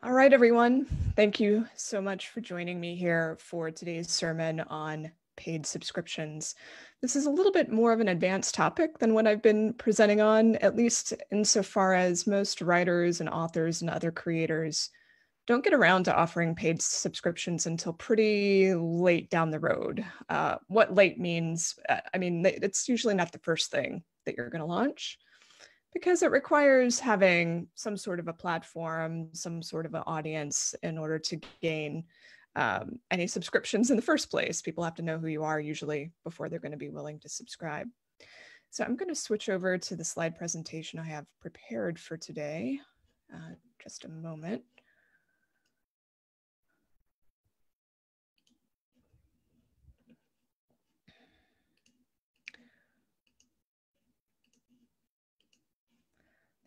All right, everyone. Thank you so much for joining me here for today's sermon on paid subscriptions. This is a little bit more of an advanced topic than what I've been presenting on, at least insofar as most writers and authors and other creators don't get around to offering paid subscriptions until pretty late down the road. Uh, what late means, uh, I mean, it's usually not the first thing that you're going to launch because it requires having some sort of a platform, some sort of an audience in order to gain um, any subscriptions in the first place. People have to know who you are usually before they're going to be willing to subscribe. So I'm going to switch over to the slide presentation I have prepared for today. Uh, just a moment.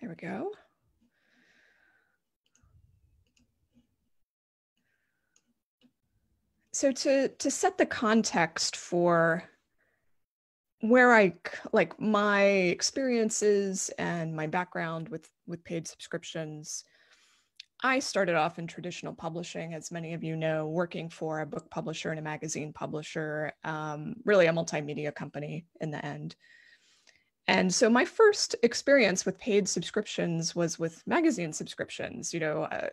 There we go. So to, to set the context for where I like my experiences and my background with, with paid subscriptions, I started off in traditional publishing, as many of you know, working for a book publisher and a magazine publisher, um, really a multimedia company in the end. And so my first experience with paid subscriptions was with magazine subscriptions, you know, uh,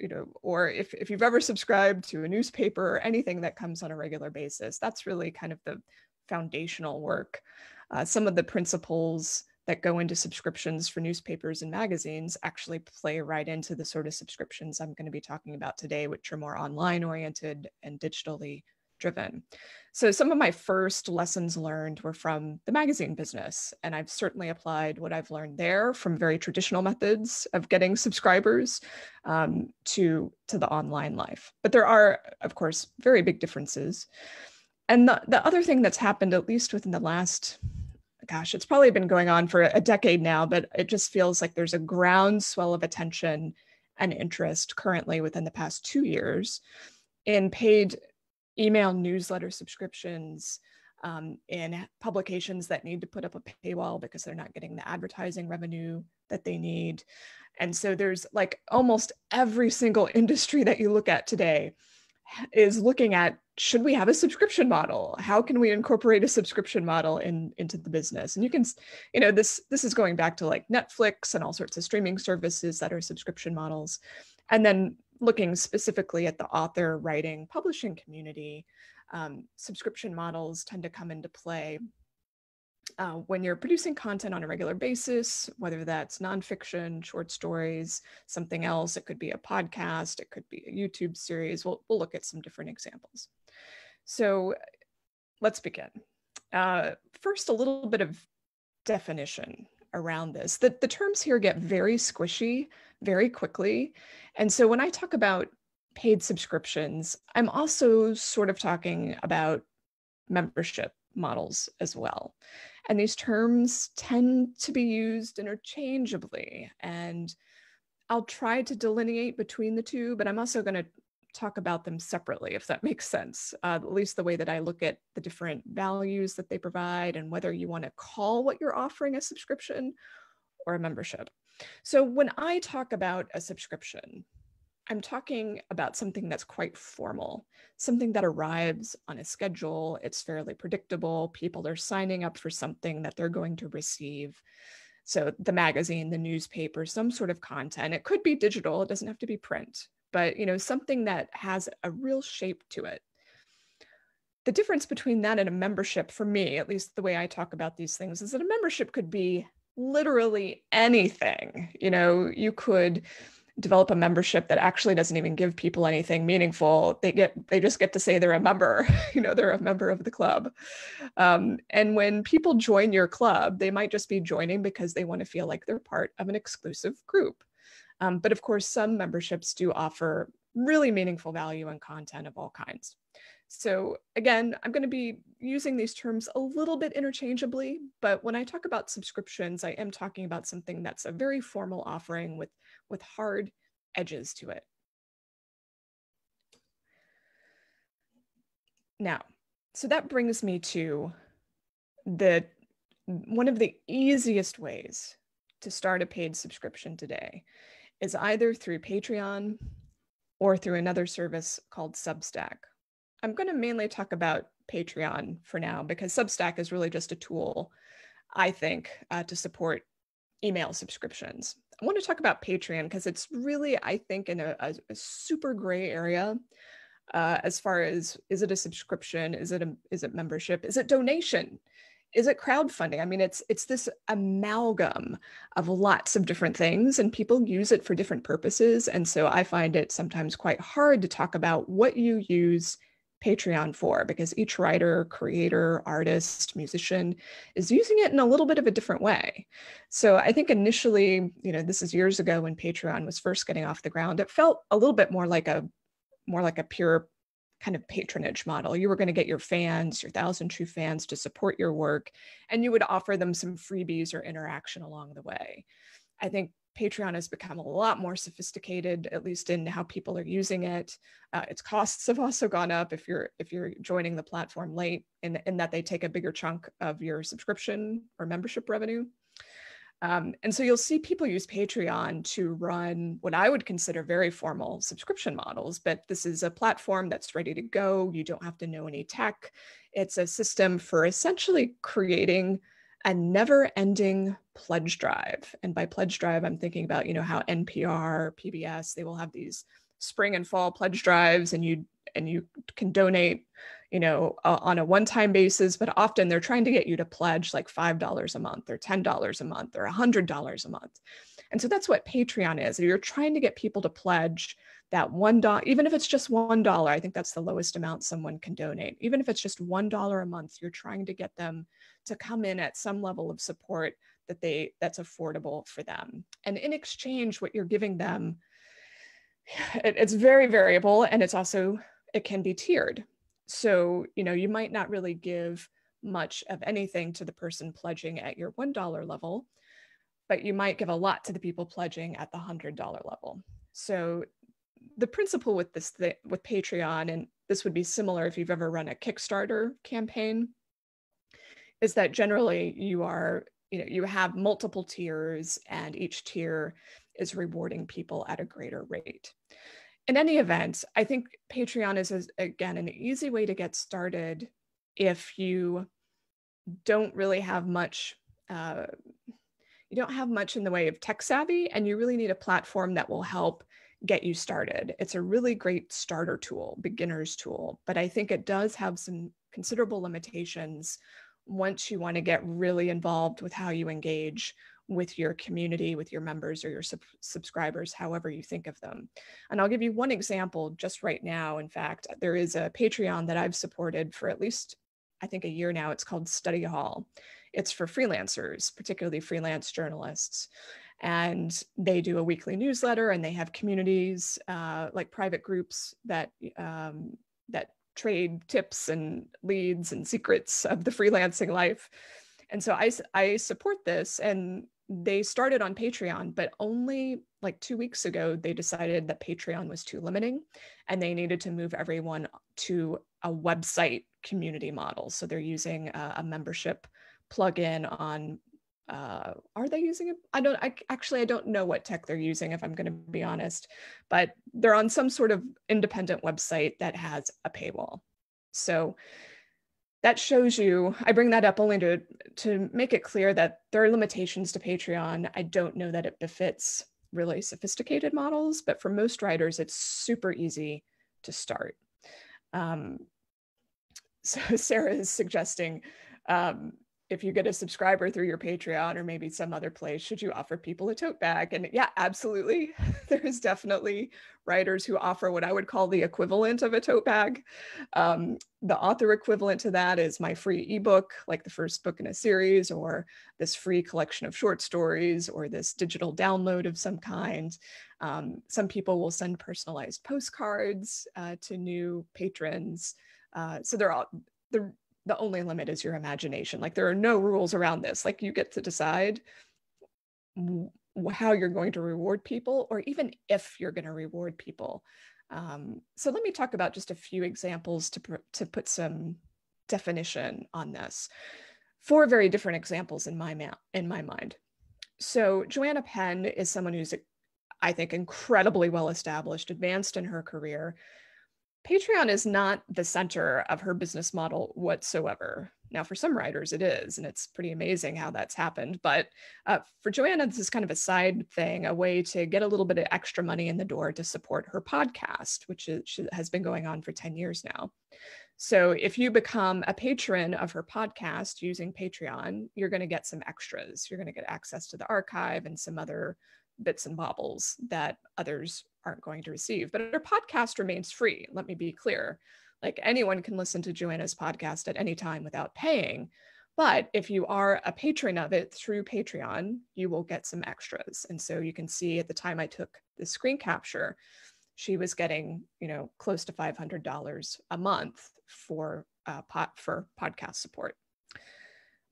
you know, or if, if you've ever subscribed to a newspaper or anything that comes on a regular basis, that's really kind of the foundational work. Uh, some of the principles that go into subscriptions for newspapers and magazines actually play right into the sort of subscriptions I'm going to be talking about today, which are more online oriented and digitally driven. So some of my first lessons learned were from the magazine business, and I've certainly applied what I've learned there from very traditional methods of getting subscribers um, to to the online life. But there are, of course, very big differences. And the, the other thing that's happened, at least within the last gosh, it's probably been going on for a decade now, but it just feels like there's a groundswell of attention and interest currently within the past two years in paid email newsletter subscriptions um, in publications that need to put up a paywall because they're not getting the advertising revenue that they need. And so there's like almost every single industry that you look at today is looking at should we have a subscription model? How can we incorporate a subscription model in into the business? And you can you know this this is going back to like netflix and all sorts of streaming services that are subscription models. And then looking specifically at the author writing publishing community, um, subscription models tend to come into play uh, when you're producing content on a regular basis, whether that's nonfiction, short stories, something else, it could be a podcast, it could be a YouTube series. We'll, we'll look at some different examples. So let's begin. Uh, first, a little bit of definition around this. The, the terms here get very squishy very quickly. And so when I talk about paid subscriptions, I'm also sort of talking about membership models as well. And these terms tend to be used interchangeably. And I'll try to delineate between the two, but I'm also going to talk about them separately, if that makes sense. Uh, at least the way that I look at the different values that they provide and whether you want to call what you're offering a subscription or a membership. So when I talk about a subscription, I'm talking about something that's quite formal, something that arrives on a schedule. It's fairly predictable. People are signing up for something that they're going to receive. So the magazine, the newspaper, some sort of content. It could be digital, it doesn't have to be print, but you know, something that has a real shape to it. The difference between that and a membership for me, at least the way I talk about these things, is that a membership could be literally anything. You know, you could develop a membership that actually doesn't even give people anything meaningful. They get they just get to say they're a member you know they're a member of the club. Um, and when people join your club they might just be joining because they want to feel like they're part of an exclusive group. Um, but of course some memberships do offer really meaningful value and content of all kinds so again, I'm going to be using these terms a little bit interchangeably, but when I talk about subscriptions, I am talking about something that's a very formal offering with, with hard edges to it. Now, so that brings me to the one of the easiest ways to start a paid subscription today is either through Patreon or through another service called Substack. I'm going to mainly talk about Patreon for now because Substack is really just a tool, I think, uh, to support email subscriptions. I want to talk about Patreon because it's really, I think, in a, a, a super gray area uh, as far as is it a subscription, is it a is it membership, is it donation, is it crowdfunding? I mean, it's it's this amalgam of lots of different things, and people use it for different purposes. And so I find it sometimes quite hard to talk about what you use Patreon for because each writer, creator, artist, musician is using it in a little bit of a different way. So I think initially, you know, this is years ago when Patreon was first getting off the ground, it felt a little bit more like a more like a pure kind of patronage model. You were going to get your fans, your thousand true fans to support your work, and you would offer them some freebies or interaction along the way. I think Patreon has become a lot more sophisticated, at least in how people are using it. Uh, its costs have also gone up if you're if you're joining the platform late, in, in that they take a bigger chunk of your subscription or membership revenue. Um, and so you'll see people use Patreon to run what I would consider very formal subscription models, but this is a platform that's ready to go. You don't have to know any tech. It's a system for essentially creating a never ending pledge drive. And by pledge drive, I'm thinking about, you know, how NPR, PBS, they will have these spring and fall pledge drives and you and you can donate you know uh, on a one-time basis. But often they're trying to get you to pledge like $5 a month or $10 a month or a $100 a month. And so that's what patreon is. You're trying to get people to pledge that one dollar even if it's just one dollar i think that's the lowest amount someone can donate. Even if it's just one dollar a month you're trying to get them to come in at some level of support that they that's affordable for them. And in exchange what you're giving them it, it's very variable and it's also it can be tiered. So you know you might not really give much of anything to the person pledging at your $1 level but you might give a lot to the people pledging at the $100 level. So the principle with this th- with patreon and this would be similar if you've ever run a kickstarter campaign is that generally you are you know you have multiple tiers and each tier is rewarding people at a greater rate. In any event i think patreon is again an easy way to get started if you don't really have much uh, you don't have much in the way of tech savvy and you really need a platform that will help get you started. It's a really great starter tool beginner's tool but i think it does have some considerable limitations once you want to get really involved with how you engage with your community, with your members or your sub- subscribers, however you think of them. And I'll give you one example just right now. In fact, there is a Patreon that I've supported for at least, I think, a year now. It's called Study Hall. It's for freelancers, particularly freelance journalists. And they do a weekly newsletter and they have communities uh, like private groups that um, that trade tips and leads and secrets of the freelancing life. And so I, I support this. And they started on Patreon, but only like two weeks ago, they decided that Patreon was too limiting and they needed to move everyone to a website community model. So they're using a, a membership plugin on uh, are they using it? I don't, I actually, I don't know what tech they're using if I'm going to be honest, but they're on some sort of independent website that has a paywall. So that shows you, I bring that up only to, to make it clear that there are limitations to Patreon. I don't know that it befits really sophisticated models, but for most writers, it's super easy to start. Um, so Sarah is suggesting um, if you get a subscriber through your Patreon or maybe some other place, should you offer people a tote bag? And yeah, absolutely. There's definitely writers who offer what I would call the equivalent of a tote bag. Um, the author equivalent to that is my free ebook, like the first book in a series, or this free collection of short stories, or this digital download of some kind. Um, some people will send personalized postcards uh, to new patrons. Uh, so they're all the the only limit is your imagination. Like there are no rules around this. Like you get to decide how you're going to reward people or even if you're going to reward people. Um, so let me talk about just a few examples to, to put some definition on this. Four very different examples in my, in my mind. So Joanna Penn is someone who's I think, incredibly well established, advanced in her career. Patreon is not the center of her business model whatsoever. Now, for some writers, it is, and it's pretty amazing how that's happened. But uh, for Joanna, this is kind of a side thing, a way to get a little bit of extra money in the door to support her podcast, which is, has been going on for 10 years now. So if you become a patron of her podcast using Patreon, you're going to get some extras. You're going to get access to the archive and some other bits and bobbles that others aren't going to receive. But her podcast remains free. Let me be clear. Like anyone can listen to Joanna's podcast at any time without paying. But if you are a patron of it through Patreon, you will get some extras. And so you can see at the time I took the screen capture, she was getting, you know, close to $500 a month for uh, pot for podcast support.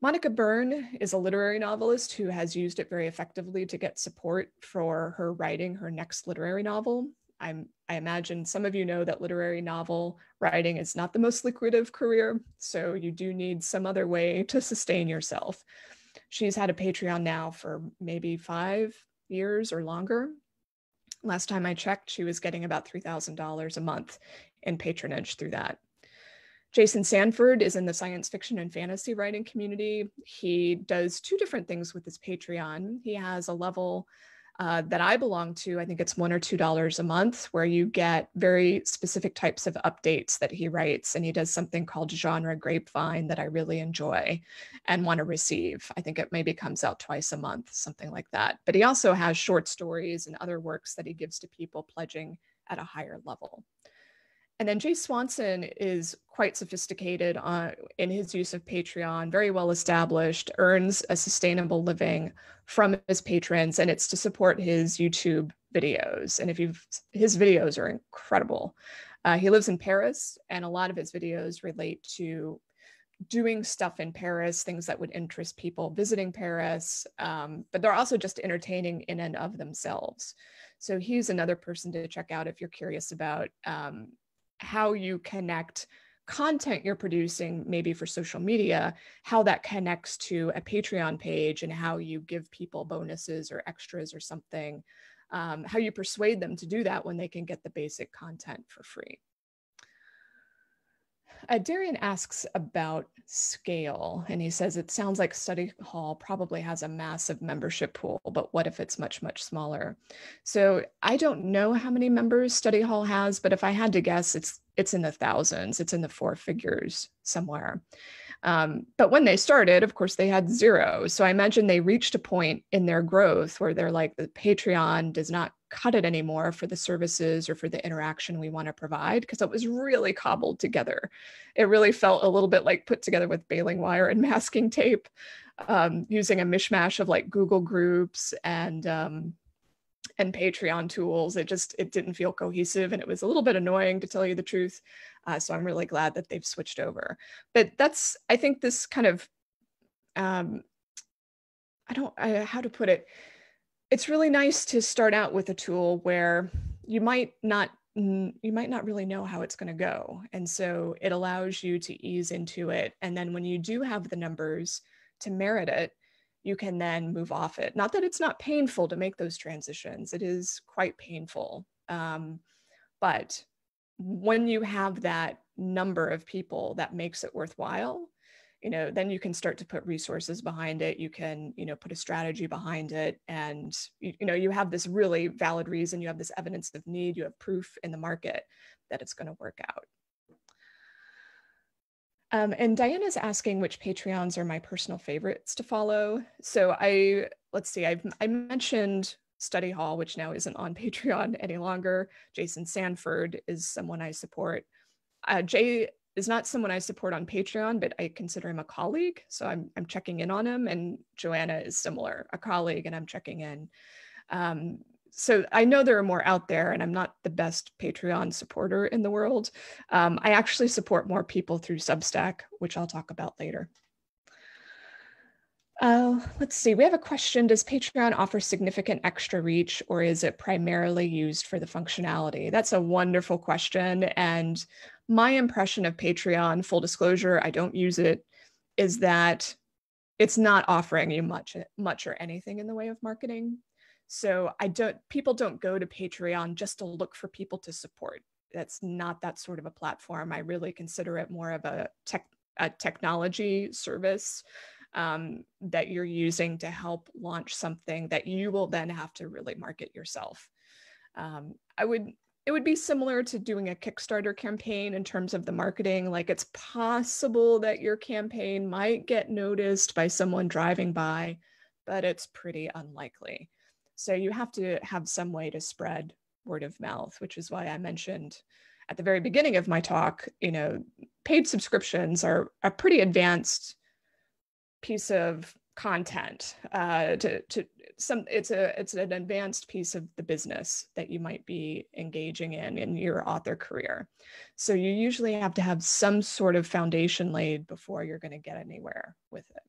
Monica Byrne is a literary novelist who has used it very effectively to get support for her writing her next literary novel. I'm, I imagine some of you know that literary novel writing is not the most lucrative career, so you do need some other way to sustain yourself. She's had a Patreon now for maybe five years or longer. Last time I checked, she was getting about $3,000 a month in patronage through that. Jason Sanford is in the science fiction and fantasy writing community. He does two different things with his Patreon. He has a level uh, that I belong to, I think it's one or two dollars a month, where you get very specific types of updates that he writes. And he does something called genre grapevine that I really enjoy and want to receive. I think it maybe comes out twice a month, something like that. But he also has short stories and other works that he gives to people pledging at a higher level. And then Jay Swanson is quite sophisticated on, in his use of Patreon, very well established, earns a sustainable living from his patrons, and it's to support his YouTube videos. And if you've, his videos are incredible. Uh, he lives in Paris, and a lot of his videos relate to doing stuff in Paris, things that would interest people visiting Paris, um, but they're also just entertaining in and of themselves. So he's another person to check out if you're curious about um, how you connect content you're producing, maybe for social media, how that connects to a Patreon page and how you give people bonuses or extras or something, um, how you persuade them to do that when they can get the basic content for free. Uh, Darian asks about scale, and he says it sounds like Study Hall probably has a massive membership pool, but what if it's much, much smaller? So I don't know how many members Study Hall has, but if I had to guess, it's it's in the thousands, it's in the four figures somewhere. Um, but when they started, of course, they had zero. So I imagine they reached a point in their growth where they're like, the Patreon does not cut it anymore for the services or for the interaction we want to provide because it was really cobbled together. It really felt a little bit like put together with baling wire and masking tape, um, using a mishmash of like Google groups and um, and Patreon tools. It just it didn't feel cohesive and it was a little bit annoying to tell you the truth. Uh, so I'm really glad that they've switched over. But that's I think this kind of um, I don't I, how to put it. It's really nice to start out with a tool where you might not you might not really know how it's going to go and so it allows you to ease into it and then when you do have the numbers to merit it you can then move off it. Not that it's not painful to make those transitions, it is quite painful. Um, but when you have that number of people that makes it worthwhile, you know, then you can start to put resources behind it. You can, you know, put a strategy behind it. And, you, you know, you have this really valid reason, you have this evidence of need, you have proof in the market that it's going to work out. Um, and Diana's asking which Patreons are my personal favorites to follow. So I, let's see, I've I mentioned Study Hall, which now isn't on Patreon any longer. Jason Sanford is someone I support. Uh, Jay is not someone I support on Patreon, but I consider him a colleague. So I'm, I'm checking in on him. And Joanna is similar, a colleague, and I'm checking in. Um, so I know there are more out there, and I'm not the best Patreon supporter in the world. Um, I actually support more people through Substack, which I'll talk about later. Uh, let's see, we have a question. Does Patreon offer significant extra reach or is it primarily used for the functionality? That's a wonderful question. And my impression of Patreon, full disclosure, I don't use it, is that it's not offering you much, much or anything in the way of marketing. So I don't people don't go to Patreon just to look for people to support. That's not that sort of a platform. I really consider it more of a tech a technology service um, that you're using to help launch something that you will then have to really market yourself. Um, I would it would be similar to doing a Kickstarter campaign in terms of the marketing. Like it's possible that your campaign might get noticed by someone driving by, but it's pretty unlikely. So you have to have some way to spread word of mouth, which is why I mentioned at the very beginning of my talk, you know, paid subscriptions are a pretty advanced piece of content uh, to, to some it's a it's an advanced piece of the business that you might be engaging in in your author career. So you usually have to have some sort of foundation laid before you're going to get anywhere with it.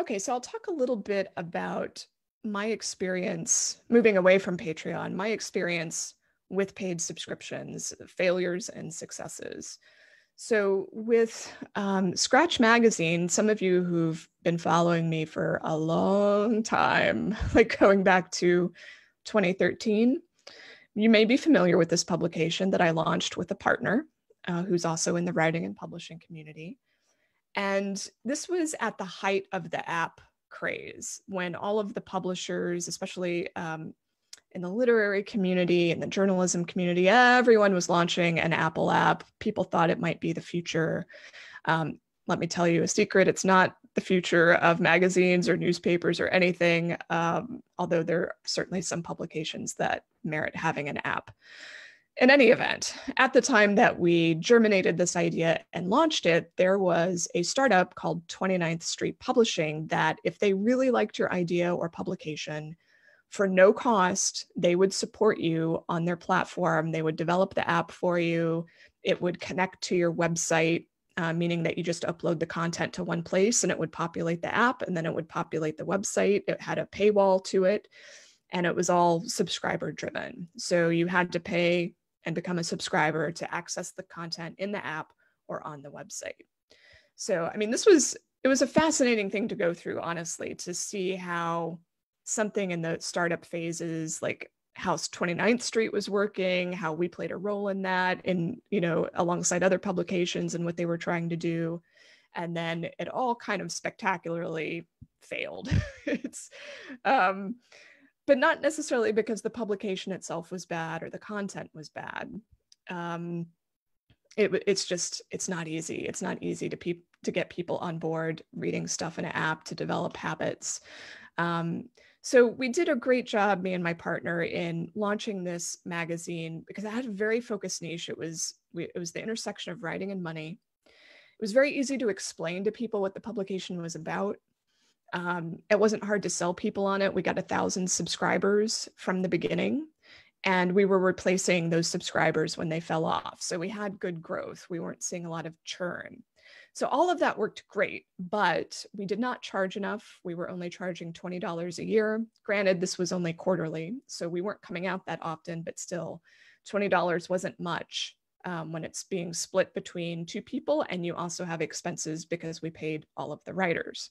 Okay so i'll talk a little bit about my experience moving away from patreon my experience with paid subscriptions failures and successes so, with um, Scratch Magazine, some of you who've been following me for a long time, like going back to 2013, you may be familiar with this publication that I launched with a partner uh, who's also in the writing and publishing community. And this was at the height of the app craze when all of the publishers, especially um, in the literary community and the journalism community, everyone was launching an Apple app. People thought it might be the future. Um, let me tell you a secret it's not the future of magazines or newspapers or anything, um, although there are certainly some publications that merit having an app. In any event, at the time that we germinated this idea and launched it, there was a startup called 29th Street Publishing that, if they really liked your idea or publication, for no cost, they would support you on their platform. They would develop the app for you. It would connect to your website, uh, meaning that you just upload the content to one place and it would populate the app and then it would populate the website. It had a paywall to it and it was all subscriber driven. So you had to pay and become a subscriber to access the content in the app or on the website. So, I mean, this was, it was a fascinating thing to go through, honestly, to see how something in the startup phases like House 29th Street was working, how we played a role in that, and you know, alongside other publications and what they were trying to do. And then it all kind of spectacularly failed. it's um, but not necessarily because the publication itself was bad or the content was bad. Um, it, it's just it's not easy. It's not easy to pe- to get people on board reading stuff in an app to develop habits. Um, so we did a great job, me and my partner, in launching this magazine because it had a very focused niche. It was it was the intersection of writing and money. It was very easy to explain to people what the publication was about. Um, it wasn't hard to sell people on it. We got a thousand subscribers from the beginning, and we were replacing those subscribers when they fell off. So we had good growth. We weren't seeing a lot of churn. So all of that worked great, but we did not charge enough. We were only charging $20 a year. Granted, this was only quarterly, so we weren't coming out that often, but still, $20 wasn't much um, when it's being split between two people, and you also have expenses because we paid all of the writers.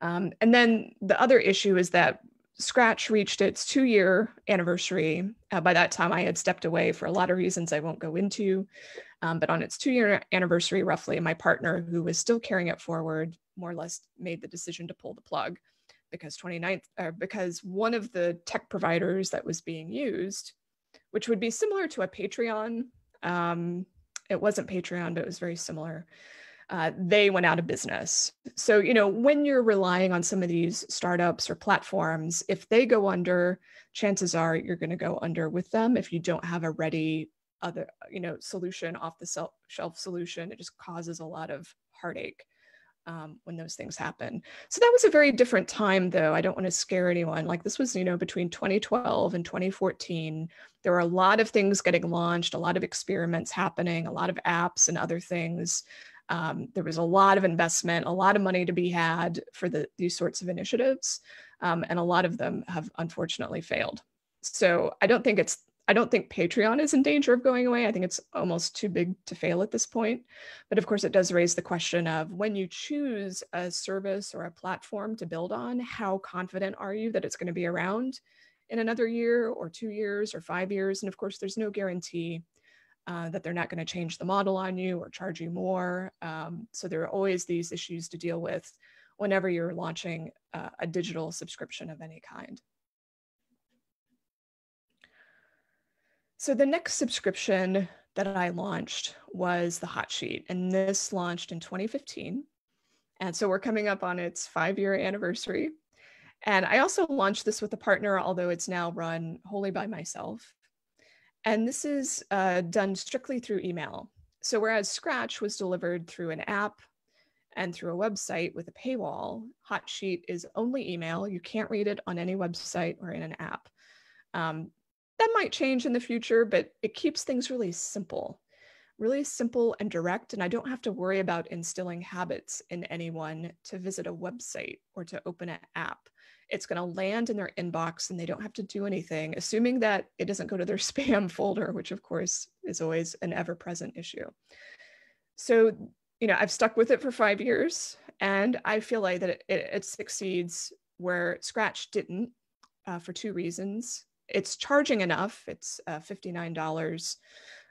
Um, and then the other issue is that Scratch reached its two year anniversary. Uh, by that time, I had stepped away for a lot of reasons I won't go into. Um, but on its two year anniversary, roughly, my partner, who was still carrying it forward, more or less made the decision to pull the plug because 29th, uh, because one of the tech providers that was being used, which would be similar to a Patreon, um, it wasn't Patreon, but it was very similar. Uh, they went out of business. So, you know, when you're relying on some of these startups or platforms, if they go under, chances are you're going to go under with them. If you don't have a ready other you know solution off the shelf solution it just causes a lot of heartache um, when those things happen. So that was a very different time though. I don't want to scare anyone. Like this was you know between 2012 and 2014 there were a lot of things getting launched a lot of experiments happening a lot of apps and other things um, there was a lot of investment a lot of money to be had for the, these sorts of initiatives um, and a lot of them have unfortunately failed so i don't think it's I don't think Patreon is in danger of going away. I think it's almost too big to fail at this point. But of course, it does raise the question of when you choose a service or a platform to build on, how confident are you that it's going to be around in another year or two years or five years? And of course, there's no guarantee uh, that they're not going to change the model on you or charge you more. Um, so there are always these issues to deal with whenever you're launching uh, a digital subscription of any kind. So the next subscription that I launched was the Hot Sheet, and this launched in 2015. And so we're coming up on its five year anniversary. And I also launched this with a partner, although it's now run wholly by myself. And this is uh, done strictly through email. So whereas Scratch was delivered through an app and through a website with a paywall, Hot Sheet is only email. You can't read it on any website or in an app. Um, that might change in the future, but it keeps things really simple, really simple and direct. And I don't have to worry about instilling habits in anyone to visit a website or to open an app. It's going to land in their inbox and they don't have to do anything, assuming that it doesn't go to their spam folder, which of course is always an ever present issue. So, you know, I've stuck with it for five years and I feel like that it, it, it succeeds where Scratch didn't uh, for two reasons it's charging enough. It's uh, $59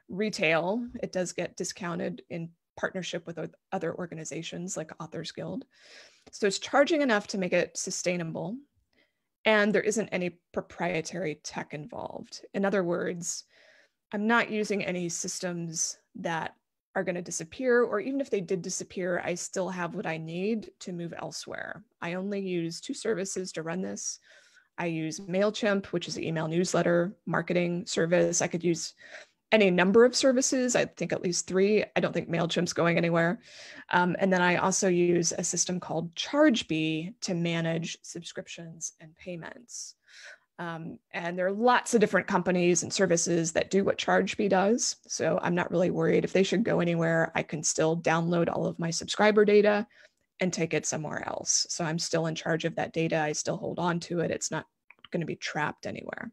retail. It does get discounted in partnership with other organizations like Authors Guild. So it's charging enough to make it sustainable. And there isn't any proprietary tech involved. In other words, I'm not using any systems that are going to disappear, or even if they did disappear, I still have what I need to move elsewhere. I only use two services to run this I use MailChimp, which is an email newsletter marketing service. I could use any number of services. I think at least three. I don't think MailChimp's going anywhere. Um, and then I also use a system called ChargeBee to manage subscriptions and payments. Um, and there are lots of different companies and services that do what ChargeBee does. So I'm not really worried if they should go anywhere. I can still download all of my subscriber data and take it somewhere else. So I'm still in charge of that data. I still hold on to it. It's not going to be trapped anywhere.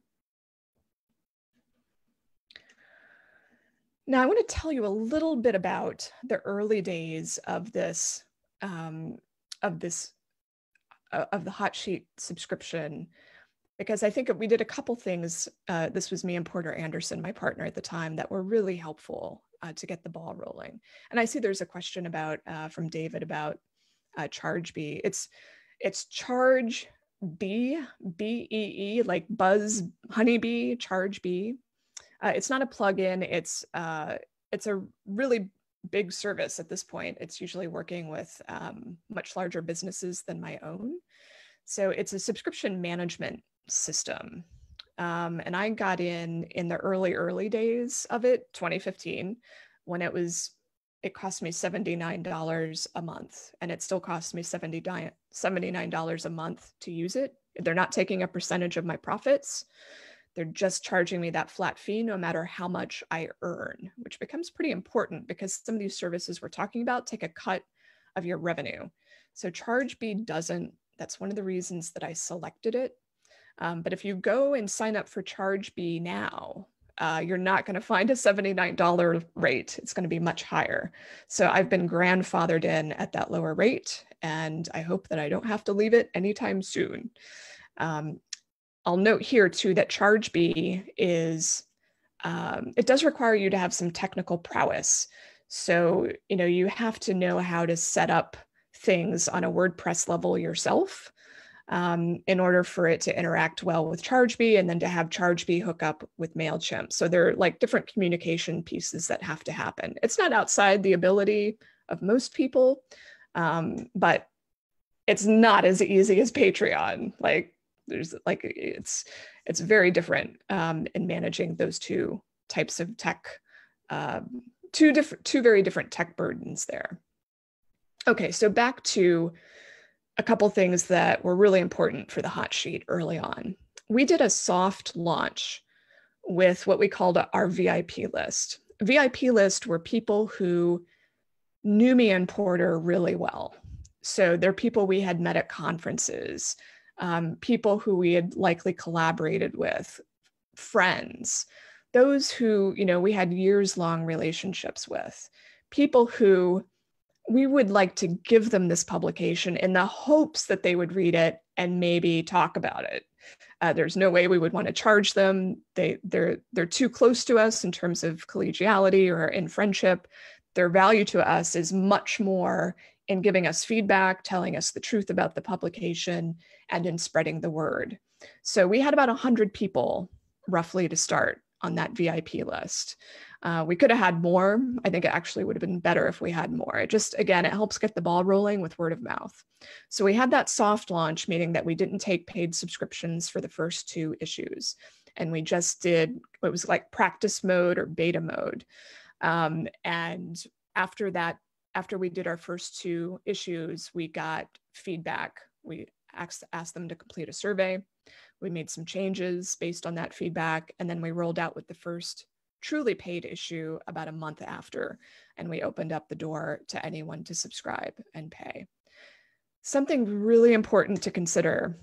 Now, I want to tell you a little bit about the early days of this, um, of this, uh, of the hot sheet subscription, because I think we did a couple things. Uh, this was me and Porter Anderson, my partner at the time, that were really helpful uh, to get the ball rolling. And I see there's a question about uh, from David about uh, B. It's it's charge B B E E like Buzz Honeybee ChargeBee. Uh, it's not a plugin. It's uh, it's a really big service at this point. It's usually working with um, much larger businesses than my own. So it's a subscription management system. Um, and I got in in the early, early days of it, 2015, when it was it cost me $79 a month and it still costs me $79 a month to use it. They're not taking a percentage of my profits. They're just charging me that flat fee no matter how much I earn, which becomes pretty important because some of these services we're talking about take a cut of your revenue. So ChargeBee doesn't. That's one of the reasons that I selected it. Um, but if you go and sign up for ChargeBee now, uh, you're not going to find a $79 rate. It's going to be much higher. So I've been grandfathered in at that lower rate, and I hope that I don't have to leave it anytime soon. Um, I'll note here too that ChargeBee is, um, it does require you to have some technical prowess. So, you know, you have to know how to set up things on a WordPress level yourself um, in order for it to interact well with ChargeBee and then to have ChargeBee hook up with MailChimp. So there are like different communication pieces that have to happen. It's not outside the ability of most people, um, but it's not as easy as Patreon. Like there's like it's it's very different um, in managing those two types of tech, um, two different two very different tech burdens there. Okay, so back to a couple things that were really important for the hot sheet early on. We did a soft launch with what we called our VIP list. VIP list were people who knew me and Porter really well. So they're people we had met at conferences, um, people who we had likely collaborated with, friends. those who, you know, we had years long relationships with, people who we would like to give them this publication in the hopes that they would read it and maybe talk about it. Uh, there's no way we would want to charge them. They they're they're too close to us in terms of collegiality or in friendship. Their value to us is much more in giving us feedback, telling us the truth about the publication, and in spreading the word. So we had about 100 people roughly to start on that VIP list. Uh, we could have had more. I think it actually would have been better if we had more. It just, again, it helps get the ball rolling with word of mouth. So we had that soft launch, meaning that we didn't take paid subscriptions for the first two issues. And we just did what was like practice mode or beta mode. Um, and after that, after we did our first two issues, we got feedback. We asked, asked them to complete a survey. We made some changes based on that feedback. And then we rolled out with the first truly paid issue about a month after, and we opened up the door to anyone to subscribe and pay. Something really important to consider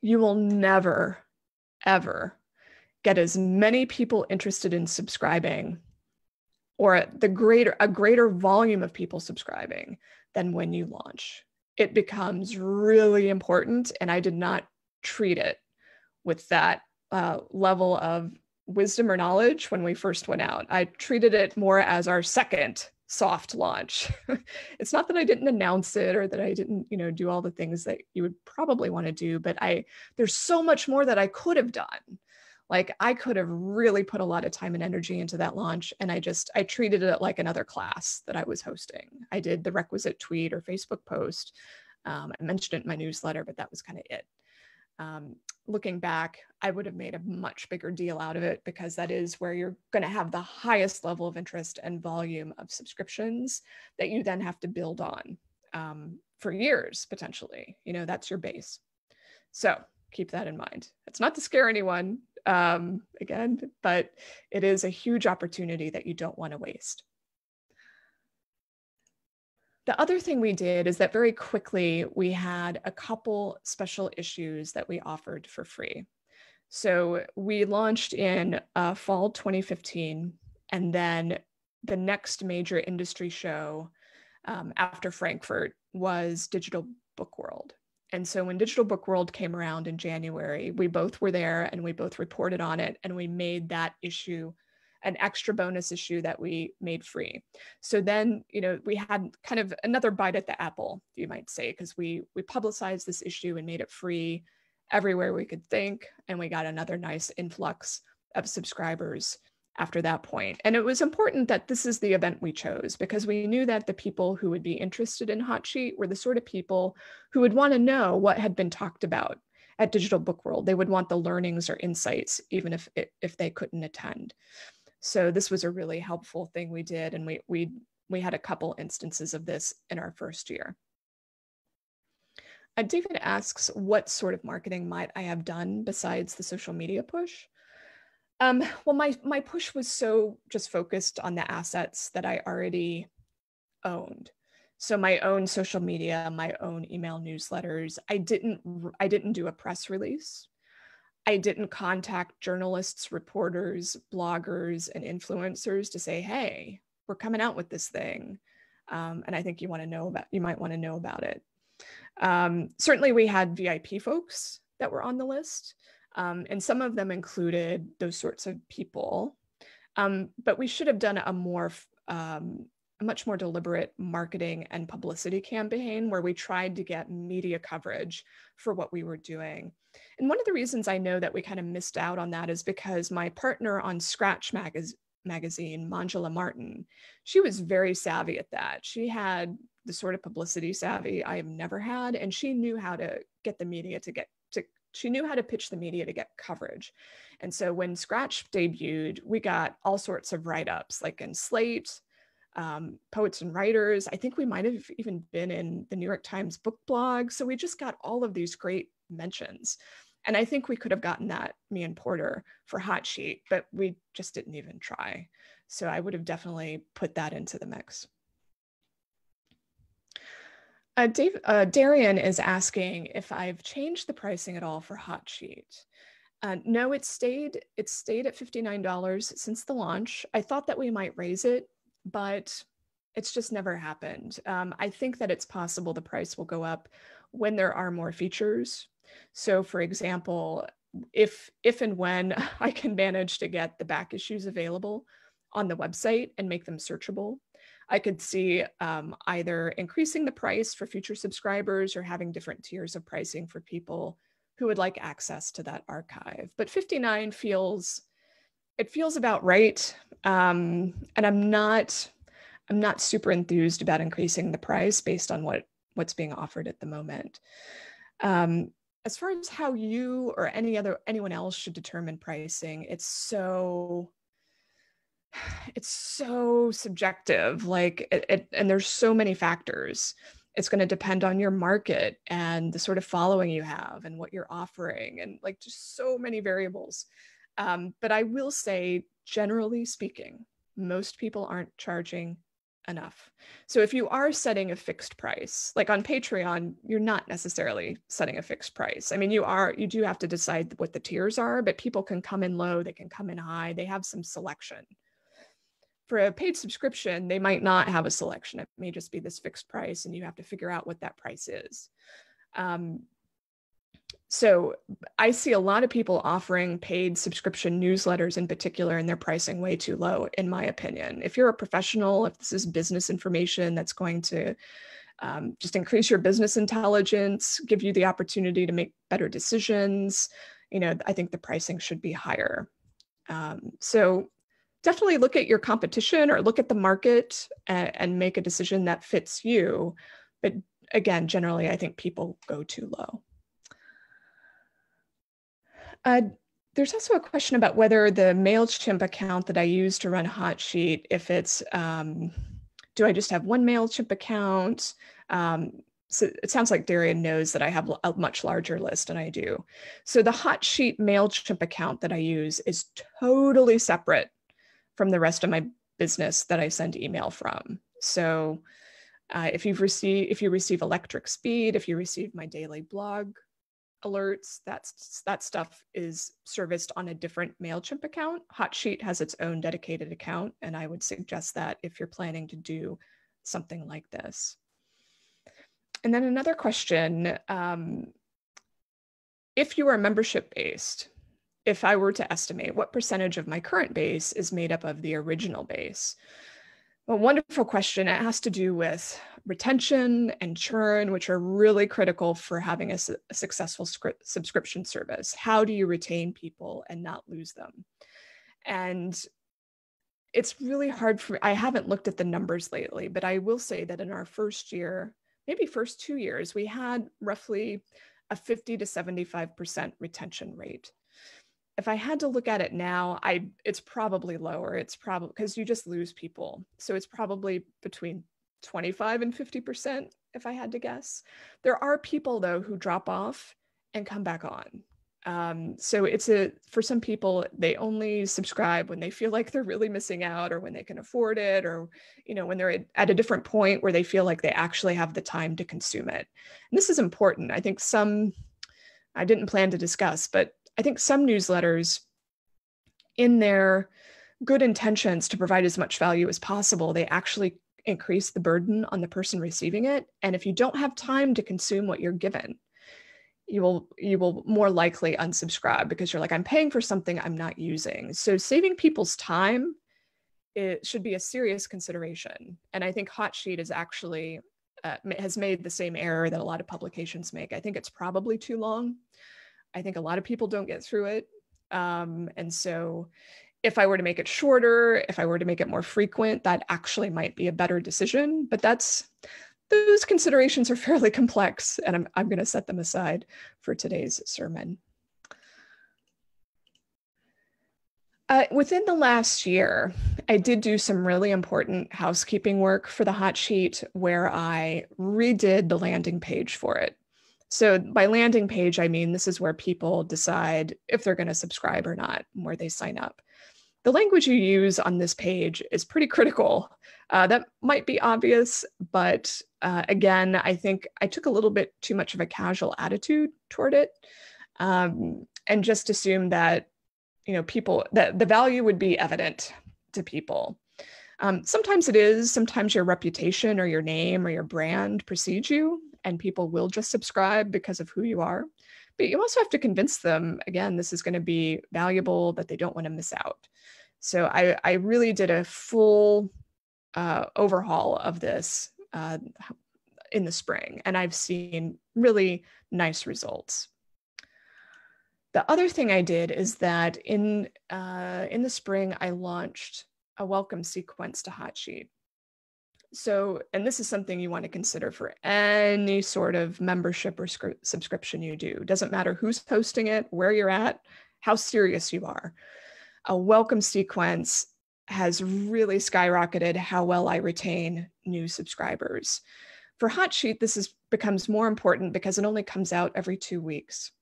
you will never, ever get as many people interested in subscribing or the greater a greater volume of people subscribing than when you launch it becomes really important and i did not treat it with that uh, level of wisdom or knowledge when we first went out. I treated it more as our second soft launch. it's not that I didn't announce it or that I didn't, you know, do all the things that you would probably want to do, but I there's so much more that I could have done. Like I could have really put a lot of time and energy into that launch and I just I treated it like another class that I was hosting. I did the requisite tweet or Facebook post. Um, I mentioned it in my newsletter, but that was kind of it um, looking back, I would have made a much bigger deal out of it because that is where you're going to have the highest level of interest and volume of subscriptions that you then have to build on um, for years potentially. You know, that's your base. So keep that in mind. It's not to scare anyone, um, again, but it is a huge opportunity that you don't want to waste. The other thing we did is that very quickly we had a couple special issues that we offered for free. So we launched in uh, fall 2015, and then the next major industry show um, after Frankfurt was Digital Book World. And so when Digital Book World came around in January, we both were there and we both reported on it, and we made that issue an extra bonus issue that we made free. So then, you know, we had kind of another bite at the apple, you might say, because we we publicized this issue and made it free everywhere we could think, and we got another nice influx of subscribers after that point. And it was important that this is the event we chose because we knew that the people who would be interested in Hot Sheet were the sort of people who would want to know what had been talked about at Digital Book World. They would want the learnings or insights, even if if they couldn't attend. So this was a really helpful thing we did, and we we we had a couple instances of this in our first year. Uh, David asks, what sort of marketing might I have done besides the social media push? Um, well, my my push was so just focused on the assets that I already owned. So my own social media, my own email newsletters. I didn't I didn't do a press release. I didn't contact journalists, reporters, bloggers, and influencers to say, hey, we're coming out with this thing. Um, and I think you want to know about, you might want to know about it. Um, certainly, we had VIP folks that were on the list, um, and some of them included those sorts of people. Um, but we should have done a more um, a much more deliberate marketing and publicity campaign where we tried to get media coverage for what we were doing. And one of the reasons I know that we kind of missed out on that is because my partner on Scratch magaz- magazine, Manjula Martin, she was very savvy at that. She had the sort of publicity savvy I have never had, and she knew how to get the media to get she knew how to pitch the media to get coverage. And so when Scratch debuted, we got all sorts of write ups like in Slate, um, poets and writers. I think we might have even been in the New York Times book blog. So we just got all of these great mentions. And I think we could have gotten that, me and Porter, for Hot Sheet, but we just didn't even try. So I would have definitely put that into the mix. Uh, Dave, uh, Darian is asking if I've changed the pricing at all for Hot Sheet. Uh, no, it stayed. It stayed at fifty nine dollars since the launch. I thought that we might raise it, but it's just never happened. Um, I think that it's possible the price will go up when there are more features. So, for example, if if and when I can manage to get the back issues available on the website and make them searchable, I could see um, either increasing the price for future subscribers or having different tiers of pricing for people who would like access to that archive. But 59 feels it feels about right, um, and I'm not I'm not super enthused about increasing the price based on what what's being offered at the moment. Um, as far as how you or any other anyone else should determine pricing, it's so it's so subjective. Like it, it and there's so many factors. It's going to depend on your market and the sort of following you have and what you're offering and like just so many variables. Um, but I will say, generally speaking, most people aren't charging enough. So if you are setting a fixed price, like on Patreon, you're not necessarily setting a fixed price. I mean, you are you do have to decide what the tiers are, but people can come in low, they can come in high, they have some selection. For a paid subscription, they might not have a selection. It may just be this fixed price, and you have to figure out what that price is. Um, so I see a lot of people offering paid subscription newsletters in particular, and they're pricing way too low, in my opinion. If you're a professional, if this is business information that's going to um, just increase your business intelligence, give you the opportunity to make better decisions, you know, I think the pricing should be higher. Um, so definitely look at your competition or look at the market and, and make a decision that fits you. But again, generally, I think people go too low. Uh, there's also a question about whether the MailChimp account that I use to run a Hotsheet, if it's, um, do I just have one MailChimp account? Um, so it sounds like Darian knows that I have a much larger list than I do. So the Hotsheet MailChimp account that I use is totally separate from the rest of my business that I send email from. So uh, if you've received, if you receive Electric Speed, if you receive my daily blog alerts, that's that stuff is serviced on a different MailChimp account. Hotsheet has its own dedicated account, and I would suggest that if you're planning to do something like this. And then another question, um, if you are membership based, if I were to estimate what percentage of my current base is made up of the original base, a wonderful question. It has to do with retention and churn, which are really critical for having a, su- a successful script, subscription service. How do you retain people and not lose them? And it's really hard for I haven't looked at the numbers lately, but I will say that in our first year, maybe first two years, we had roughly a 50 to 75% retention rate if I had to look at it now, I it's probably lower. It's probably because you just lose people. So it's probably between 25 and 50% if I had to guess. There are people though who drop off and come back on. Um, so it's a for some people they only subscribe when they feel like they're really missing out or when they can afford it or you know when they're at, at a different point where they feel like they actually have the time to consume it and this is important i think some i didn't plan to discuss but I think some newsletters, in their good intentions to provide as much value as possible, they actually increase the burden on the person receiving it. And if you don't have time to consume what you're given, you will you will more likely unsubscribe because you're like i'm paying for something i'm not using. So saving people's time it should be a serious consideration. And i think hotsheet is actually uh, has made the same error that a lot of publications make. I think it's probably too long I think a lot of people don't get through it. Um, and so if I were to make it shorter, if I were to make it more frequent, that actually might be a better decision. But that's those considerations are fairly complex, and I'm, I'm going to set them aside for today's sermon. Uh, within the last year, I did do some really important housekeeping work for the hot sheet where I redid the landing page for it. So by landing page, I mean this is where people decide if they're going to subscribe or not, where they sign up. The language you use on this page is pretty critical. Uh, that might be obvious, but uh, again, I think I took a little bit too much of a casual attitude toward it. um, and just assume that you know people that the value would be evident to people um, sometimes it is sometimes your reputation or your name or your brand precedes you and people will just subscribe because of who you are. But you also have to convince them again this is going to be valuable that they don't want to miss out. So i i really did a full uh, overhaul of this uh, in the spring and i've seen really nice results. The other thing I did is that in uh, in the spring I launched a welcome sequence to Hotsheet. So, and this is something you want to consider for any sort of membership or subscription you do. Doesn't matter who's posting it, where you're at, how serious you are. A welcome sequence has really skyrocketed how well I retain new subscribers. For Hotsheet, this is, becomes more important because it only comes out every two weeks.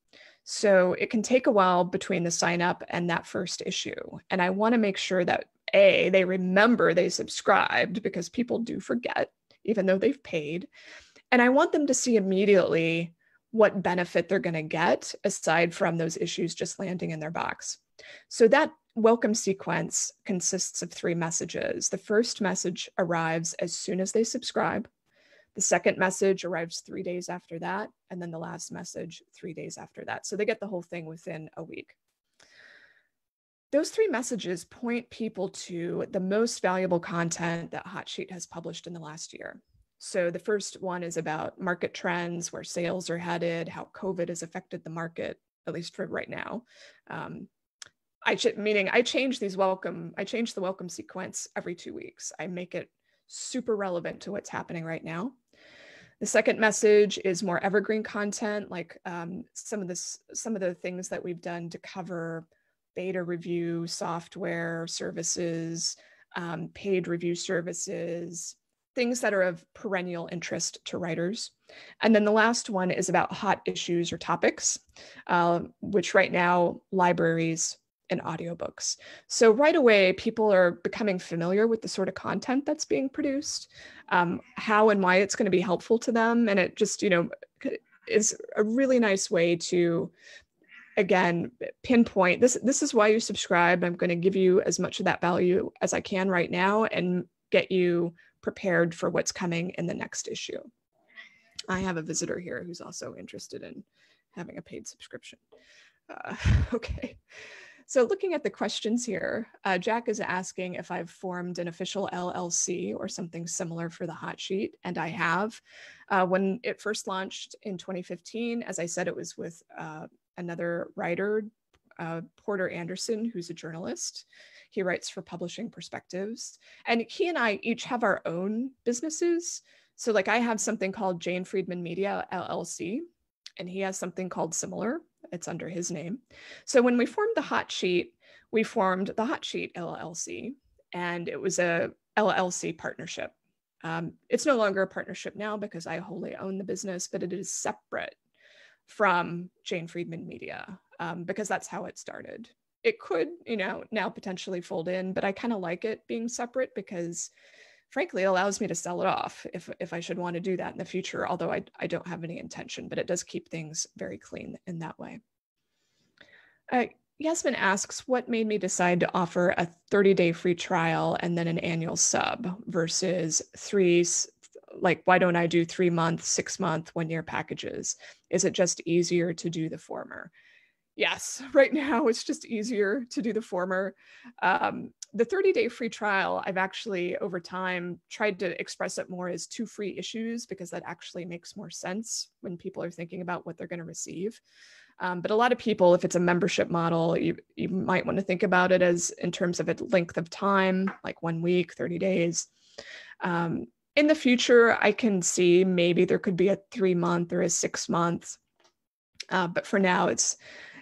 So it can take a while between the sign up and that first issue. And I want to make sure that A, they remember they subscribed because people do forget, even though they've paid. And I want them to see immediately what benefit they're going to get aside from those issues just landing in their box. So that welcome sequence consists of three messages. The first message arrives as soon as they subscribe. The second message arrives three days after that, and then the last message three days after that. So they get the whole thing within a week. Those three messages point people to the most valuable content that Hotsheet has published in the last year. So the first one is about market trends, where sales are headed, how COVID has affected the market, at least for right now. Um, I ch- meaning I change these welcome, I change the welcome sequence every two weeks. I make it super relevant to what's happening right now. The second message is more evergreen content, like um, some of this, some of the things that we've done to cover beta review software services, um, paid review services, things that are of perennial interest to writers. And then the last one is about hot issues or topics, uh, which right now libraries and audiobooks. So right away, people are becoming familiar with the sort of content that's being produced, um, how and why it's going to be helpful to them. And it just, you know, is a really nice way to again pinpoint this this is why you subscribe. I'm going to give you as much of that value as i can right now and get you prepared for what's coming in the next issue. I have a visitor here who's also interested in having a paid subscription. Uh, okay. So looking at the questions here, uh, Jack is asking if I've formed an official LLC or something similar for the hot sheet, and I have. Uh, when it first launched in 2015, as I said, it was with uh, another writer, uh, Porter Anderson, who's a journalist. He writes for Publishing Perspectives, and he and I each have our own businesses. So like I have something called Jane Friedman Media LLC, and he has something called Similar it's under his name. So when we formed the Hot Sheet, we formed the Hot Sheet LLC, and it was a LLC partnership. Um, it's no longer a partnership now because I wholly own the business, but it is separate from Jane Friedman Media um, because that's how it started. It could, you know, now potentially fold in, but I kind of like it being separate because frankly it allows me to sell it off if, if I should want to do that in the future, although I, I don't have any intention, but it does keep things very clean in that way. Uh, Yasmin asks, what made me decide to offer a 30 day free trial and then an annual sub versus three, like, why don't I do three month, six month, one year packages? Is it just easier to do the former? Yes, right now it's just easier to do the former. Um, the 30 day free trial, I've actually over time tried to express it more as two free issues because that actually makes more sense when people are thinking about what they're going to receive. Um, but a lot of people, if it's a membership model, you, you might want to think about it as in terms of a length of time, like one week, 30 days. Um, in the future, I can see maybe there could be a three month or a six month. Uh, but for now, it's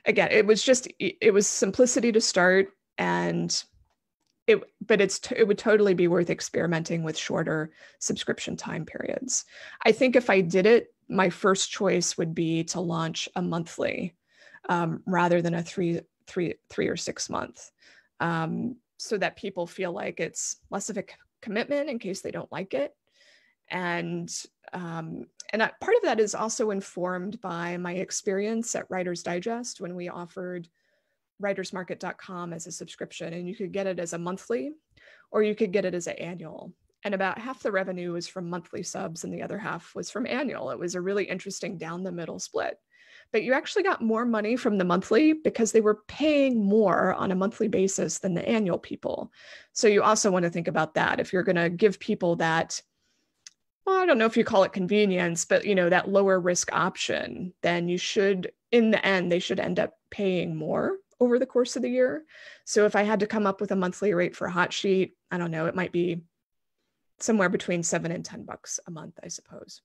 again, it was just, it was simplicity to start and it, but it's, t- it would totally be worth experimenting with shorter subscription time periods. I think if I did it, my first choice would be to launch a monthly um, rather than a three, three, three or six month, um, so that people feel like it's less of a commitment in case they don't like it, and Um, and part of that is also informed by my experience at Writer's Digest when we offered writersmarket.com as a subscription, and you could get it as a monthly or you could get it as an annual. And about half the revenue was from monthly subs, and the other half was from annual. It was a really interesting down the middle split. But you actually got more money from the monthly because they were paying more on a monthly basis than the annual people. So you also want to think about that. If you're going to give people that, well, I don't know if you call it convenience, but you know, that lower risk option, then you should, in the end, they should end up paying more over the course of the year. So if I had to come up with a monthly rate for a hot sheet, I don't know, it might be somewhere between seven and 10 bucks a month, I suppose.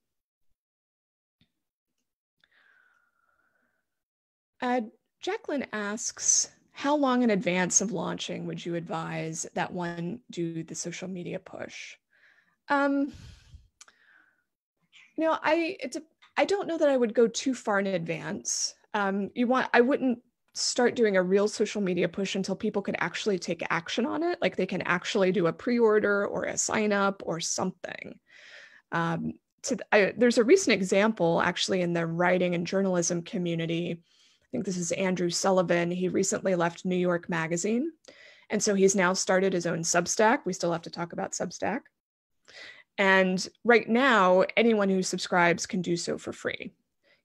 Uh, Jacqueline asks, how long in advance of launching would you advise that one do the social media push? Um, you know, I it's a, I don't know that I would go too far in advance. Um, you want I wouldn't start doing a real social media push until people could actually take action on it. Like they can actually do a pre-order or a sign up or something. Um, to, I, there's a recent example actually in the writing and journalism community I think this is Andrew Sullivan. He recently left New York Magazine. And so he's now started his own Substack. We still have to talk about Substack. And right now, anyone who subscribes can do so for free.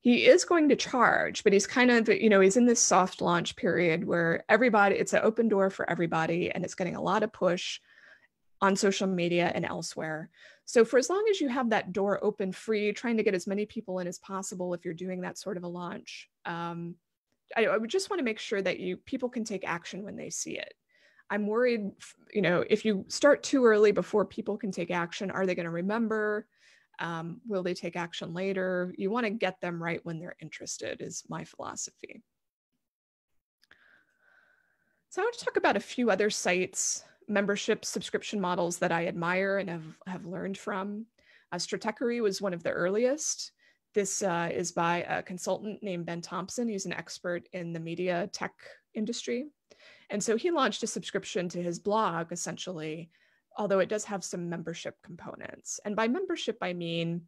He is going to charge, but he's kind of, you know, he's in this soft launch period where everybody, it's an open door for everybody, and it's getting a lot of push on social media and elsewhere. So, for as long as you have that door open free, trying to get as many people in as possible if you're doing that sort of a launch, um, I, I would just want to make sure that you people can take action when they see it. I'm worried, you know, if you start too early before people can take action, are they going to remember? Um, will they take action later? You want to get them right when they're interested, is my philosophy. So I want to talk about a few other sites, membership subscription models that I admire and have, have learned from. Uh, Stratechery was one of the earliest. This uh, is by a consultant named Ben Thompson. He's an expert in the media tech industry. And so he launched a subscription to his blog, essentially, although it does have some membership components. And by membership, I mean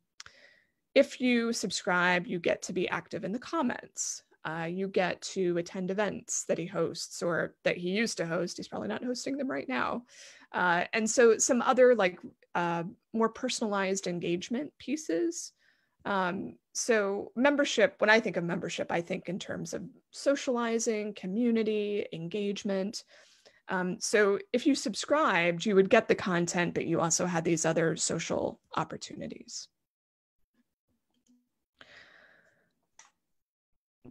if you subscribe, you get to be active in the comments. Uh, you get to attend events that he hosts or that he used to host. He's probably not hosting them right now. Uh, and so some other like uh, more personalized engagement pieces um, so membership, when I think of membership, I think in terms of socializing, community, engagement. Um, so if you subscribed, you would get the content, but you also had these other social opportunities.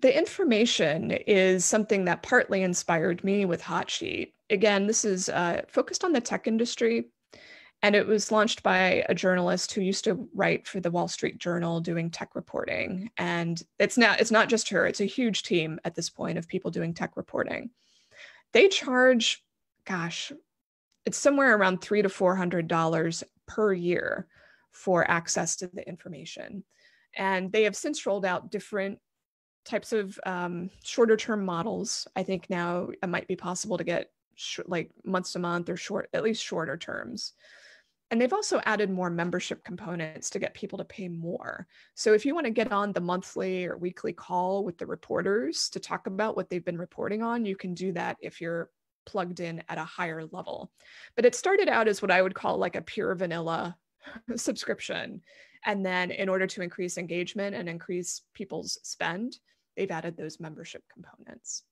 The information is something that partly inspired me with hot sheet Again, this is uh, focused on the tech industry, and it was launched by a journalist who used to write for the Wall Street Journal doing tech reporting. And it's now it's not just her, it's a huge team at this point of people doing tech reporting. They charge, gosh, it's somewhere around three to four hundred dollars per year for access to the information. And they have since rolled out different types of um, shorter term models. I think now it might be possible to get sh- like months to month or short, at least shorter terms. And they've also added more membership components to get people to pay more. So if you want to get on the monthly or weekly call with the reporters to talk about what they've been reporting on, you can do that if you're plugged in at a higher level. But it started out as what I would call like a pure vanilla subscription. And then in order to increase engagement and increase people's spend, they've added those membership components.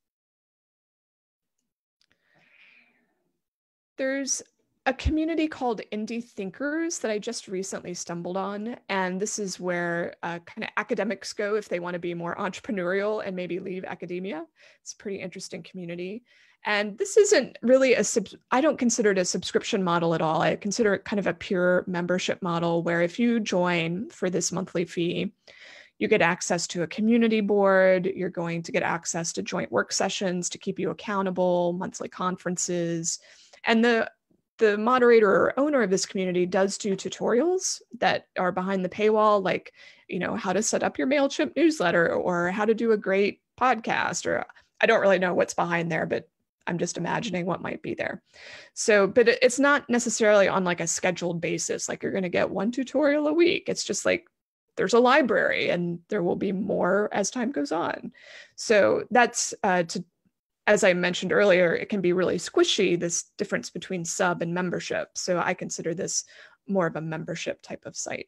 There's a community called Indie Thinkers that I just recently stumbled on. And this is where uh, kind of academics go if they want to be more entrepreneurial and maybe leave academia. It's a pretty interesting community. And this isn't really a sub, I don't consider it a subscription model at all. I consider it kind of a pure membership model where if you join for this monthly fee, you get access to a community board. You're going to get access to joint work sessions to keep you accountable, monthly conferences. And the the moderator or owner of this community does do tutorials that are behind the paywall, like, you know, how to set up your MailChimp newsletter or how to do a great podcast, or I don't really know what's behind there, but I'm just imagining what might be there. So, but it's not necessarily on like a scheduled basis, like you're going to get one tutorial a week. It's just like there's a library and there will be more as time goes on. So that's uh, to, as I mentioned earlier, it can be really squishy, this difference between sub and membership. So I consider this more of a membership type of site.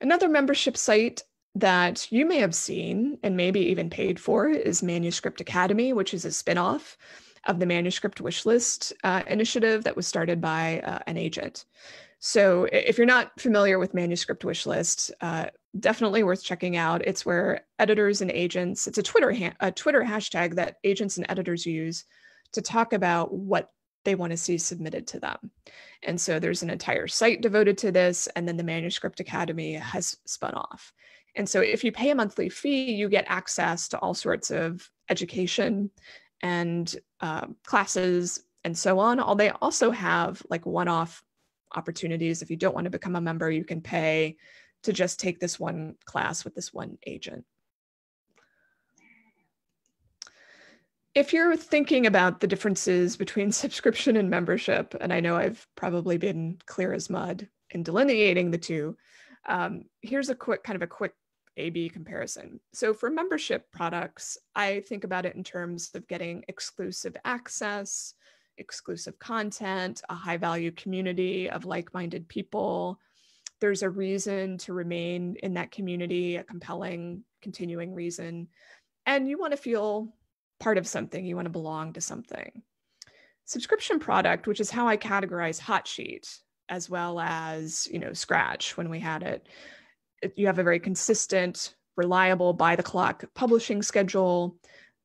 Another membership site that you may have seen and maybe even paid for is Manuscript Academy, which is a spinoff of the Manuscript Wishlist uh, initiative that was started by uh, an agent. So if you're not familiar with Manuscript Wishlist, uh, definitely worth checking out. It's where editors and agents, it's a Twitter, a Twitter hashtag that agents and editors use to talk about what they want to see submitted to them. And so there's an entire site devoted to this, and then the Manuscript Academy has spun off. And so if you pay a monthly fee, you get access to all sorts of education and uh, classes and so on. All they also have like one-off opportunities. If you don't want to become a member, you can pay to just take this one class with this one agent. If you're thinking about the differences between subscription and membership, and I know I've probably been clear as mud in delineating the two, um, here's a quick kind of a quick a-B comparison. So for membership products, I think about it in terms of getting exclusive access, exclusive content, a high value community of like-minded people. There's a reason to remain in that community, a compelling, continuing reason. And you want to feel part of something, you want to belong to something. Subscription product, which is how I categorize Hot Sheet as well as, you know, Scratch when we had it you have a very consistent, reliable, by the clock publishing schedule.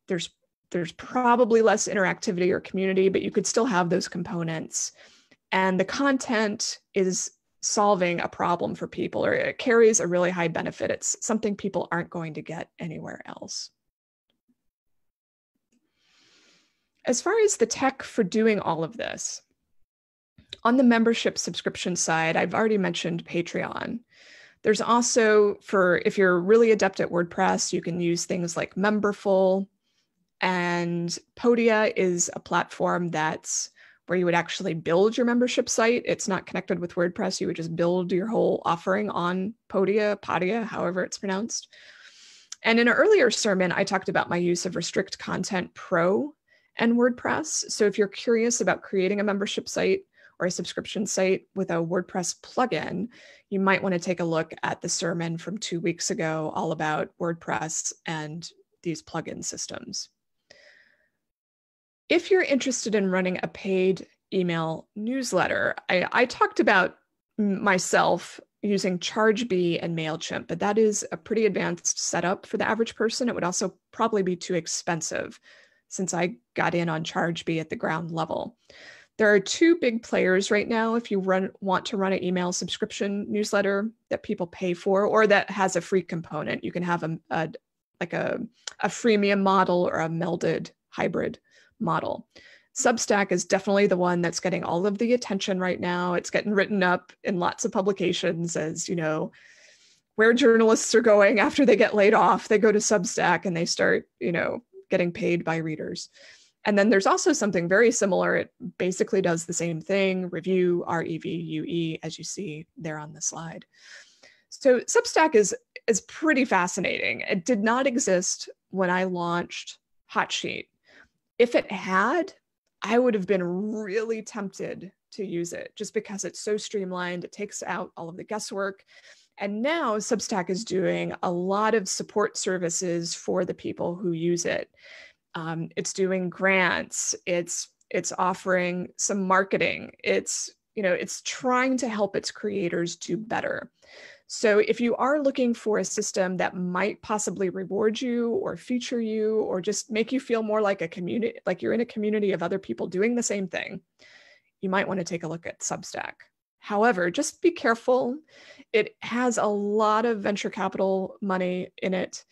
There's there's probably less interactivity or community, but you could still have those components. And the content is solving a problem for people, or it carries a really high benefit. It's something people aren't going to get anywhere else. As far as the tech for doing all of this, on the membership subscription side, I've already mentioned Patreon. There's also for if you're really adept at WordPress, you can use things like Memberful. And Podia is a platform that's where you would actually build your membership site. It's not connected with WordPress. You would just build your whole offering on Podia, Podia, however it's pronounced. And in an earlier sermon, I talked about my use of Restrict Content Pro and WordPress. So if you're curious about creating a membership site, or a subscription site with a WordPress plugin, you might want to take a look at the sermon from two weeks ago all about WordPress and these plugin systems. If you're interested in running a paid email newsletter, I, I talked about myself using Chargebee and MailChimp, but that is a pretty advanced setup for the average person. It would also probably be too expensive since I got in on Chargebee at the ground level. There are two big players right now if you run want to run an email subscription newsletter that people pay for or that has a free component. You can have a, a like a, a freemium model or a melded hybrid model. Substack is definitely the one that's getting all of the attention right now. It's getting written up in lots of publications as, you know, where journalists are going after they get laid off. They go to Substack and they start, you know, getting paid by readers. And then there's also something very similar. It basically does the same thing, Revue, R-E-V-U-E, as you see there on the slide. So Substack is, is pretty fascinating. It did not exist when I launched Hotsheet. If it had, I would have been really tempted to use it just because it's so streamlined. It takes out all of the guesswork. And now Substack is doing a lot of support services for the people who use it um, it's doing grants it's it's offering some marketing it's you know it's trying to help its creators do better. So if you are looking for a system that might possibly reward you or feature you or just make you feel more like a community like you're in a community of other people doing the same thing you might want to take a look at substack. However just be careful. It has a lot of venture capital money in it.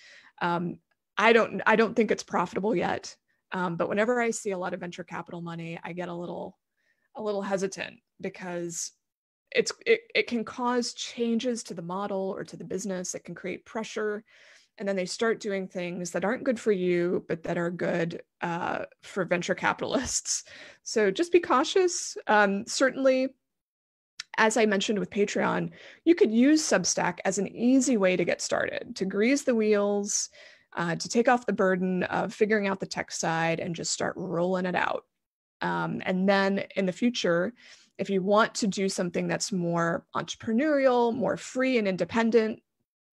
Um, I don't I don't think it's profitable yet. Um, but whenever I see a lot of venture capital money, I get a little a little hesitant because it's it, it can cause changes to the model or to the business. It can create pressure. And then they start doing things that aren't good for you, but that are good uh, for venture capitalists. So just be cautious. Um, certainly, as I mentioned with Patreon, you could use Substack as an easy way to get started, to grease the wheels, uh, to take off the burden of figuring out the tech side and just start rolling it out. Um, and then in the future, if you want to do something that's more entrepreneurial, more free and independent,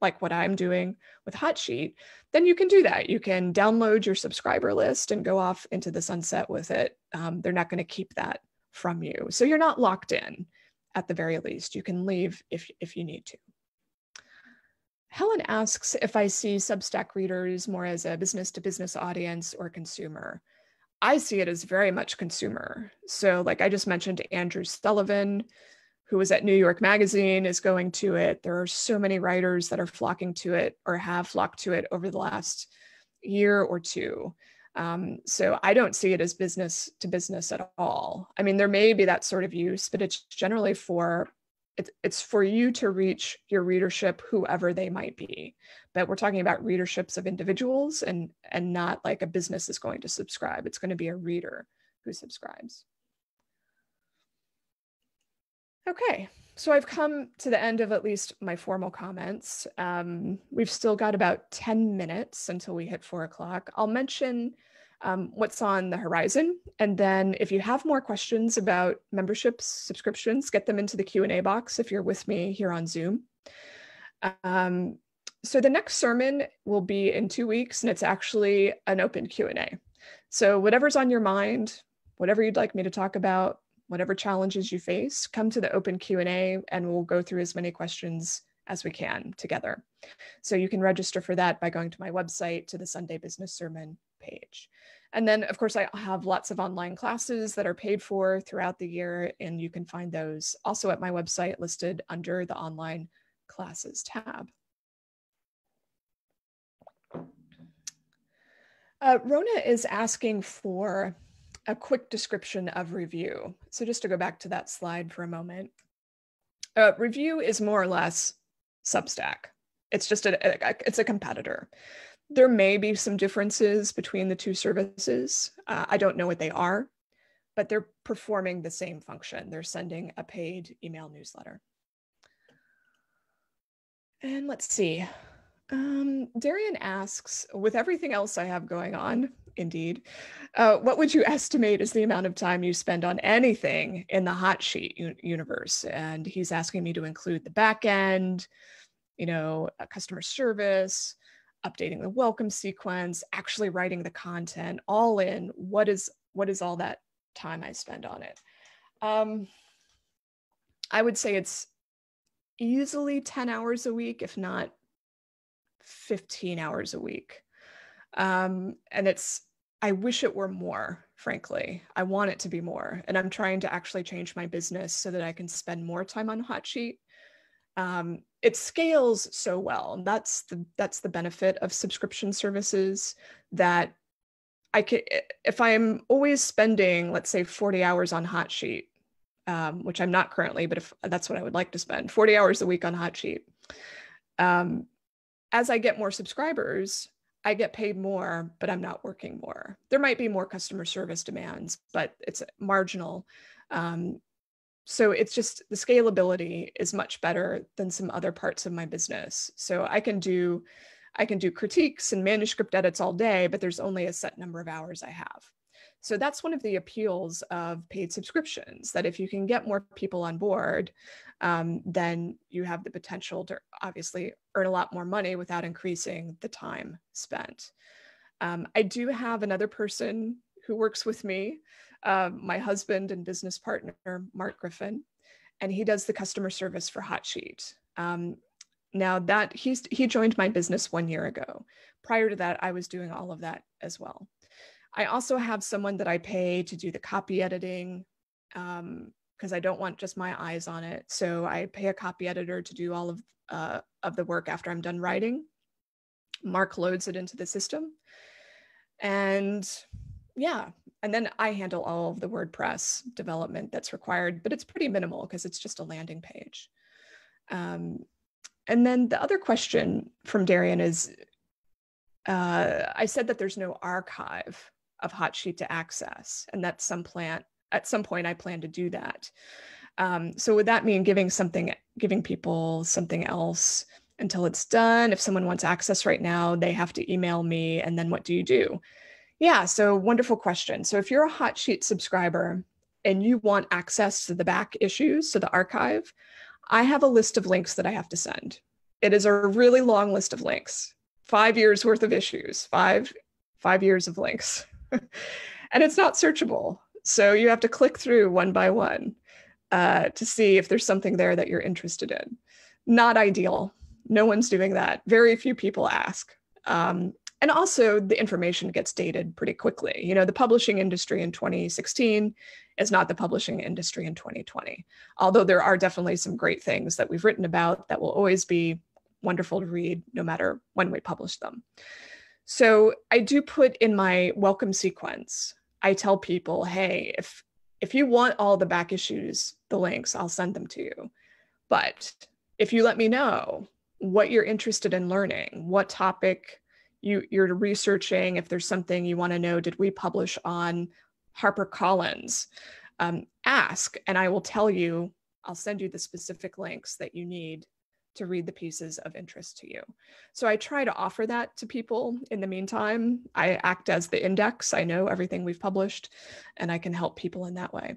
like what I'm doing with Hotsheet, then you can do that. You can download your subscriber list and go off into the sunset with it. Um, they're not going to keep that from you. So you're not locked in at the very least. You can leave if, if you need to. Helen asks if I see Substack readers more as a business to business audience or consumer. I see it as very much consumer. So, like I just mentioned, Andrew Sullivan, who was at New York Magazine, is going to it. There are so many writers that are flocking to it or have flocked to it over the last year or two. Um, so I don't see it as business to business at all. I mean, there may be that sort of use, but it's generally for it's, it's for you to reach your readership whoever they might be. But we're talking about readerships of individuals and and not like a business is going to subscribe. It's going to be a reader who subscribes. Okay so i've come to the end of at least my formal comments. Um, we've still got about 10 minutes until we hit four o'clock. I'll mention um, what's on the horizon. And then if you have more questions about memberships, subscriptions, get them into the Q&A box if you're with me here on Zoom. Um, so the next sermon will be in two weeks and it's actually an open Q&A. So whatever's on your mind, whatever you'd like me to talk about, whatever challenges you face, come to the open Q&A and we'll go through as many questions as we can together. So you can register for that by going to my website to the Sunday Business Sermon page. And then, of course, I have lots of online classes that are paid for throughout the year, and you can find those also at my website listed under the online classes tab. Uh, Rona is asking for a quick description of Revue. So just to go back to that slide for a moment. Uh, Revue is more or less Substack. It's just a, a, it's a competitor. There may be some differences between the two services. Uh, I don't know what they are, but they're performing the same function. They're sending a paid email newsletter. And let's see. Um, Darian asks, with everything else I have going on, indeed, uh, what would you estimate is the amount of time you spend on anything in the hot sheet universe? And he's asking me to include the back end, you know, customer service, updating the welcome sequence, actually writing the content, all in. What is what is all that time I spend on it? Um, I would say it's easily 10 hours a week, if not 15 hours a week. Um, and it's, I wish it were more, frankly. I want it to be more. And I'm trying to actually change my business so that I can spend more time on Hotsheet um, it scales so well. And That's the that's the benefit of subscription services that I could if I'm always spending, let's say, 40 hours on Hotsheet, um, which I'm not currently, but if that's what I would like to spend, 40 hours a week on Hotsheet. Um, as I get more subscribers, I get paid more, but I'm not working more. There might be more customer service demands, but it's marginal. Um, so it's just the scalability is much better than some other parts of my business so i can do i can do critiques and manuscript edits all day but there's only a set number of hours i have so that's one of the appeals of paid subscriptions that if you can get more people on board um, then you have the potential to obviously earn a lot more money without increasing the time spent um, i do have another person who works with me uh, my husband and business partner, Mark Griffin, and he does the customer service for Hotsheet. Um, now that he's he joined my business one year ago. Prior to that, I was doing all of that as well. I also have someone that I pay to do the copy editing because um, I don't want just my eyes on it. So I pay a copy editor to do all of uh, of the work after I'm done writing. Mark loads it into the system, and yeah, and then I handle all of the WordPress development that's required, but it's pretty minimal because it's just a landing page. Um, and then the other question from Darian is, uh, I said that there's no archive of Hotsheet to access, and that some plant at some point I plan to do that. Um, so would that mean giving something, giving people something else until it's done? If someone wants access right now, they have to email me. And then what do you do? Yeah, so wonderful question. So if you're a hot sheet subscriber and you want access to the back issues, to the archive, I have a list of links that I have to send. It is a really long list of links, five years worth of issues, five, five years of links. And it's not searchable. So you have to click through one by one uh, to see if there's something there that you're interested in. Not ideal. No one's doing that. Very few people ask. Um, and also the information gets dated pretty quickly. You know, the publishing industry in 2016 is not the publishing industry in 2020. Although there are definitely some great things that we've written about that will always be wonderful to read no matter when we publish them. So I do put in my welcome sequence, I tell people, hey, if if you want all the back issues, the links, I'll send them to you. But if you let me know what you're interested in learning, what topic you, you're researching, if there's something you want to know, did we publish on HarperCollins? Um, ask, and I will tell you, I'll send you the specific links that you need to read the pieces of interest to you. So I try to offer that to people in the meantime. I act as the index. I know everything we've published, and I can help people in that way.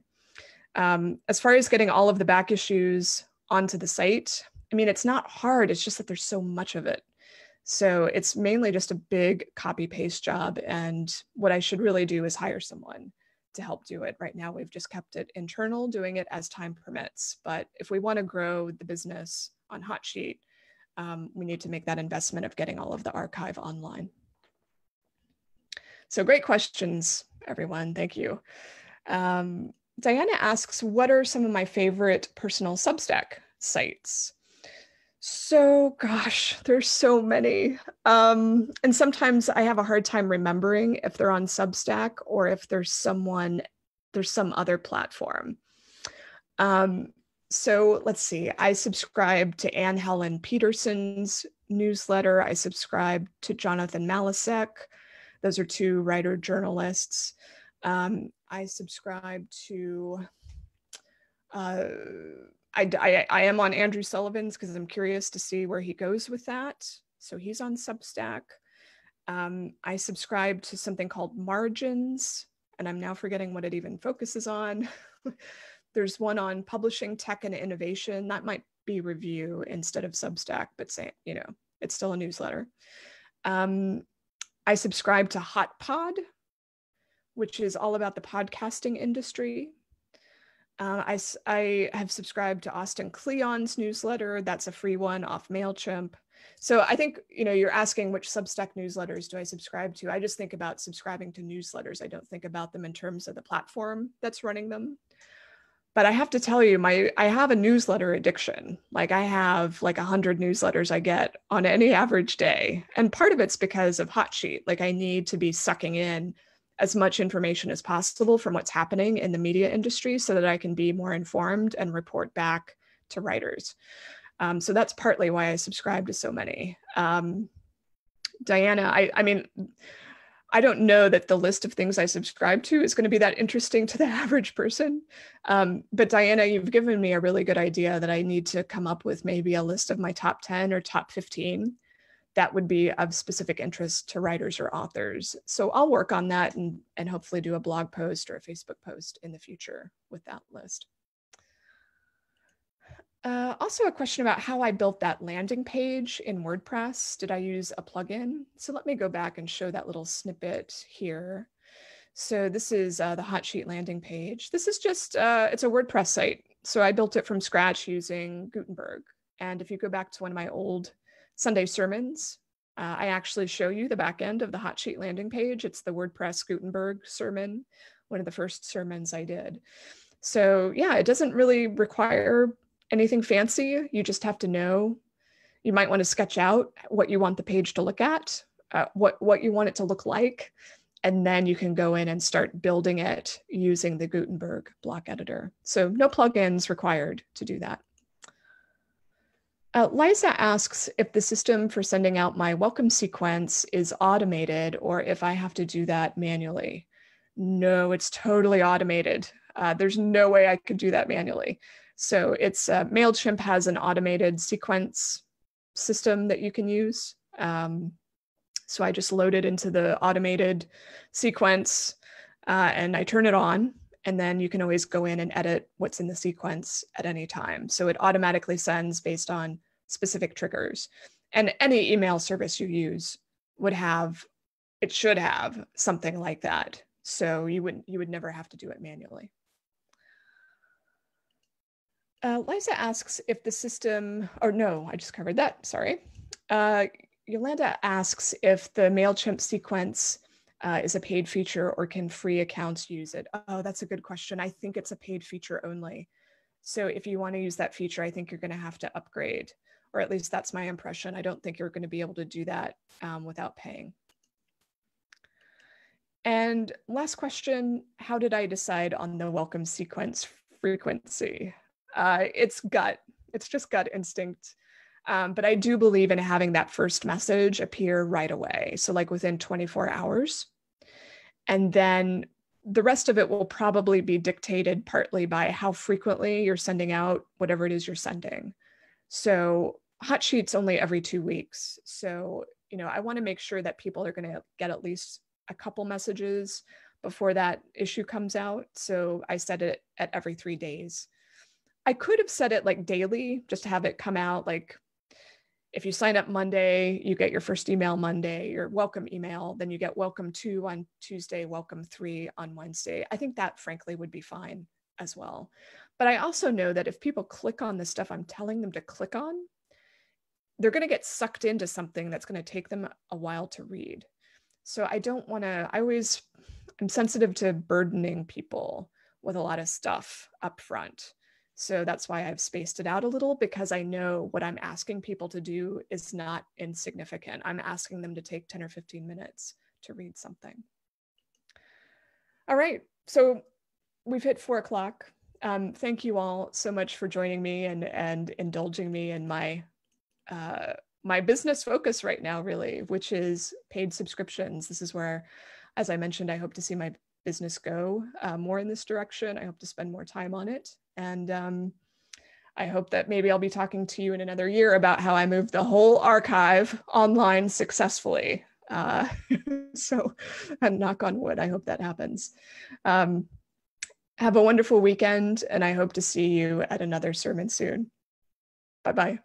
Um, as far as getting all of the back issues onto the site, I mean, it's not hard. It's just that there's so much of it. So it's mainly just a big copy paste job. And what I should really do is hire someone to help do it. Right now, we've just kept it internal, doing it as time permits. But if we want to grow the business on Hotsheet, um, we need to make that investment of getting all of the archive online. So great questions, everyone. Thank you. Um, Diana asks, what are some of my favorite personal Substack sites? So, gosh, there's so many. Um, and sometimes I have a hard time remembering if they're on Substack or if there's someone, there's some other platform. Um, so let's see, I subscribe to Anne Helen Petersen's newsletter. I subscribe to Jonathan Malesic. Those are two writer journalists. Um, I subscribe to, uh, I, I, I, am on Andrew Sullivan's because I'm curious to see where he goes with that. So he's on Substack. Um, I subscribe to something called Margins, and I'm now forgetting what it even focuses on. There's one on publishing tech and innovation. That might be Revue instead of Substack, but say, you know, it's still a newsletter. Um, I subscribe to Hot Pod, which is all about the podcasting industry. Uh, I, I have subscribed to Austin Kleon's newsletter. That's a free one off MailChimp. So I think, you know, you're asking which Substack newsletters do I subscribe to? I just think about subscribing to newsletters. I don't think about them in terms of the platform that's running them but i have to tell you my i have a newsletter addiction like i have like a 100 newsletters i get on any average day and part of it's because of hot sheet like i need to be sucking in as much information as possible from what's happening in the media industry so that i can be more informed and report back to writers. Um, so that's partly why i subscribe to so many. Um, diana I, I mean I don't know that the list of things I subscribe to is going to be that interesting to the average person. Um, but Diana, you've given me a really good idea that I need to come up with maybe a list of my top 10 or top 15 that would be of specific interest to writers or authors. So I'll work on that and, and hopefully do a blog post or a Facebook post in the future with that list. Uh, also a question about how I built that landing page in WordPress. Did I use a plugin? So let me go back and show that little snippet here. So this is uh, the Hotsheet landing page. This is just, uh, it's a WordPress site. So I built it from scratch using Gutenberg. And if you go back to one of my old Sunday sermons, uh, I actually show you the back end of the hot sheet landing page. It's the WordPress Gutenberg sermon, one of the first sermons I did. So yeah, it doesn't really require anything fancy. You just have to know. You might want to sketch out what you want the page to look at, uh, what what you want it to look like, and then you can go in and start building it using the Gutenberg block editor. So no plugins required to do that. Uh, Liza asks if the system for sending out my welcome sequence is automated or if I have to do that manually. No, it's totally automated. Uh, there's no way I could do that manually So it's uh, MailChimp has an automated sequence system that you can use. Um, so I just load it into the automated sequence uh, and I turn it on. And then you can always go in and edit what's in the sequence at any time. So it automatically sends based on specific triggers. And any email service you use would have, it should have something like that. So you would you would never have to do it manually. Uh, Liza asks if the system, or no, I just covered that, sorry. Uh, Yolanda asks if the MailChimp sequence uh, is a paid feature or can free accounts use it? Oh, that's a good question. I think it's a paid feature only. So if you want to use that feature, I think you're going to have to upgrade, or at least that's my impression. I don't think you're going to be able to do that um, without paying. And last question, how did I decide on the welcome sequence frequency? Uh, it's gut, it's just gut instinct. Um, but I do believe in having that first message appear right away. So, like within 24 hours. And then the rest of it will probably be dictated partly by how frequently you're sending out whatever it is you're sending. So, Hot Sheet's only every two weeks. So, you know, I want to make sure that people are going to get at least a couple messages before that issue comes out. So, I set it at every three days. I could have set it like daily just to have it come out like if you sign up Monday, you get your first email Monday, your welcome email, then you get welcome two on Tuesday, welcome three on Wednesday. I think that frankly would be fine as well. But I also know that if people click on the stuff I'm telling them to click on, they're going to get sucked into something that's going to take them a while to read. So I don't want to, I always, I'm sensitive to burdening people with a lot of stuff up front. So that's why I've spaced it out a little because I know what I'm asking people to do is not insignificant. I'm asking them to take 10 or 15 minutes to read something. All right, so we've hit four o'clock. Um, thank you all so much for joining me and, and indulging me in my, uh, my business focus right now, really, which is paid subscriptions. This is where, as I mentioned, I hope to see my business go uh, more in this direction. I hope to spend more time on it. And um, I hope that maybe I'll be talking to you in another year about how I moved the whole archive online successfully. Uh, so, and knock on wood, I hope that happens. Um, have a wonderful weekend, and I hope to see you at another sermon soon. Bye bye.